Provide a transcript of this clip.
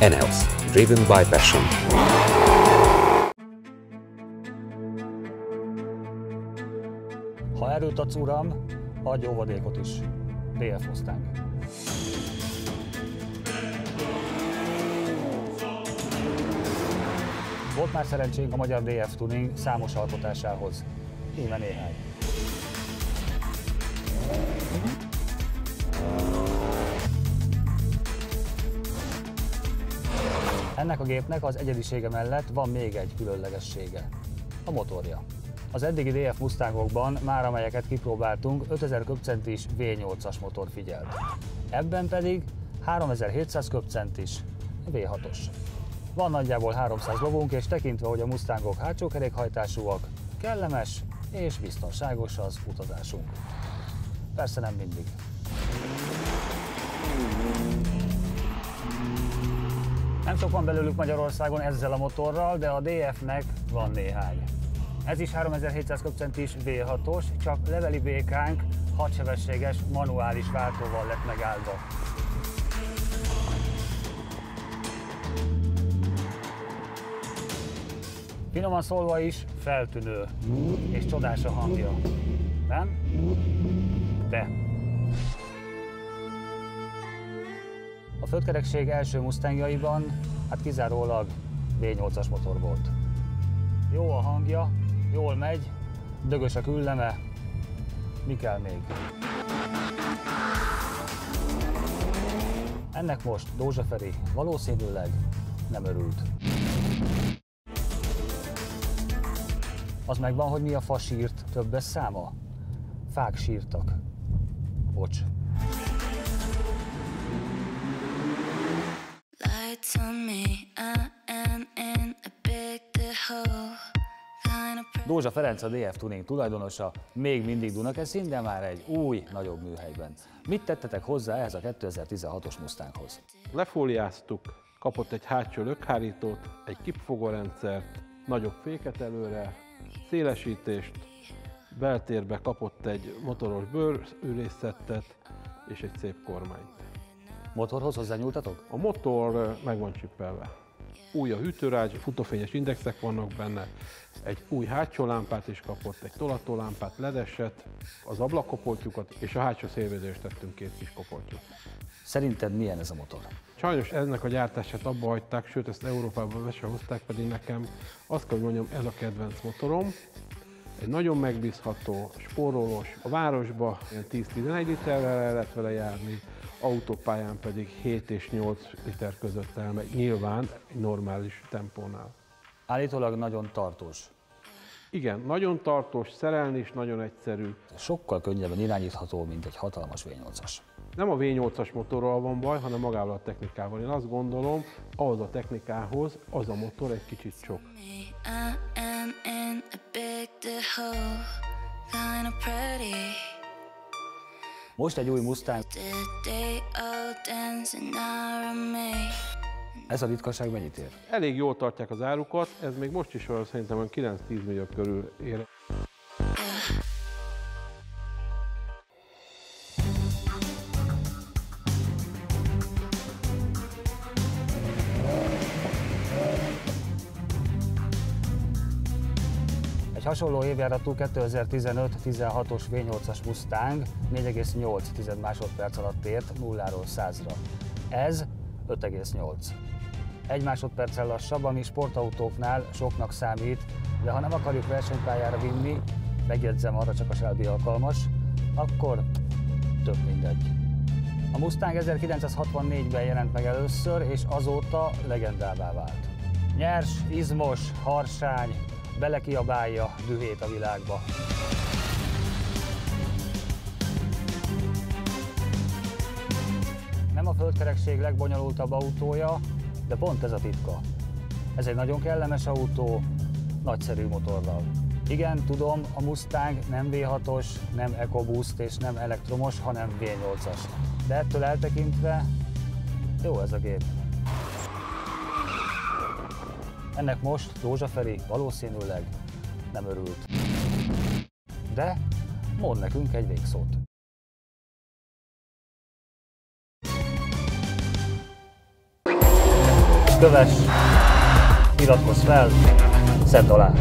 Eneos, driven by passion. Ha erőt adsz, uram, adj óvadékot is. DF Mustang. Volt már szerencsénk a magyar DF Tuning számos alkotásához. Íme néhány. Ennek a gépnek az egyedisége mellett van még egy különlegessége. A motorja. Az eddigi DF Mustangokban, már amelyeket kipróbáltunk, 5000 köbcentis V8-as motor figyelt. Ebben pedig 3700 köbcentis V6-os. Van nagyjából 300 lovunk, és tekintve, hogy a Mustangok hátsó kerékhajtásúak, kellemes és biztonságos az utazásunk. Persze nem mindig. Nem sok van belőlük Magyarországon ezzel a motorral, de a DF-nek van néhány. Ez is 3700 köbcentis V6-os, csak leveli békánk 6 sebességes manuális váltóval lett megáldva. Finoman szólva is feltűnő és csodás a hangja. Nem? De. Földkerekség első Mustangjaiban hát kizárólag V8-as motor volt. Jó a hangja, jól megy, dögös a külleme, mi kell még? Ennek most Dózsa Feri valószínűleg nem örült. Az megvan, hogy mi a fa sírt többes száma? Fák sírtak. Bocs. Lights on me, I am in a big hole. Dózsa Ferenc a DF Tuning tulajdonosa, még mindig Dunakeszin, de már egy új, nagyobb műhelyben. Mit tettetek hozzá ehhez a 2016-os Mustanghoz? Lefóliáztuk, kapott egy hátsó lökhárítót, egy kipfogórendszert, nagyobb féket előre, szélesítést, beltérbe kapott egy motoros bőrülészettet és egy szép kormányt. Motorhoz hozzányúltatok? A motor meg van csippelve. Új a hűtőrágy, futófényes indexek vannak benne, egy új hátsó lámpát is kapott, egy tolatólámpát, ledeset, az ablakopoltyukat és a hátsó szélvédőst tettünk két kis kopoltyút. Szerinted milyen ez a motor? Sajnos ennek a gyártását abba hagyták, sőt ezt Európában be se hozták, pedig nekem azt kell, hogy mondjam, ez a kedvenc motorom. Egy nagyon megbízható, spórolós, a városba ilyen 10-11 literrel el lehet vele járni, autópályán pedig 7 és 8 liter között elmegy, nyilván egy normális tempónál. Állítólag nagyon tartós. Igen, nagyon tartós, szerelni is nagyon egyszerű. Sokkal könnyebben irányítható, mint egy hatalmas V8-as. Nem a V8-as motorral van baj, hanem magával a technikával. Én azt gondolom, ahhoz a technikához az a motor egy kicsit sok. I am in a big the hole. Kind of pretty. Most egy új Mustang, ez a ritkaság mennyit ér? Elég jól tartják az árukat, ez még most is olyan szerintem olyan 9-10 millió körül ér. Egy hasonló évjáratú 2015-16-os V8-as Mustang 4,8 másodperc alatt ért 0-ról 100-ra. Ez 5,8. Egy másodperccel lassabb, ami sportautóknál soknak számít, de ha nem akarjuk versenypályára vinni, megjegyzem, arra csak a Shelby alkalmas, akkor tök mindegy. A Mustang 1964-ben jelent meg először, és azóta legendává vált. Nyers, izmos, harsány, belekiabálja dühét a világba. Nem a földkerekség legbonyolultabb autója, de pont ez a titka. Ez egy nagyon kellemes autó, nagyszerű motorral. Igen, tudom, a Mustang nem V6-os, nem EcoBoost és nem elektromos, hanem V8-as. De ettől eltekintve jó ez a gép. Ennek most Dózsa Feri valószínűleg nem örült. De mond nekünk egy végszót. kövess, iratkozz fel, szedd alá!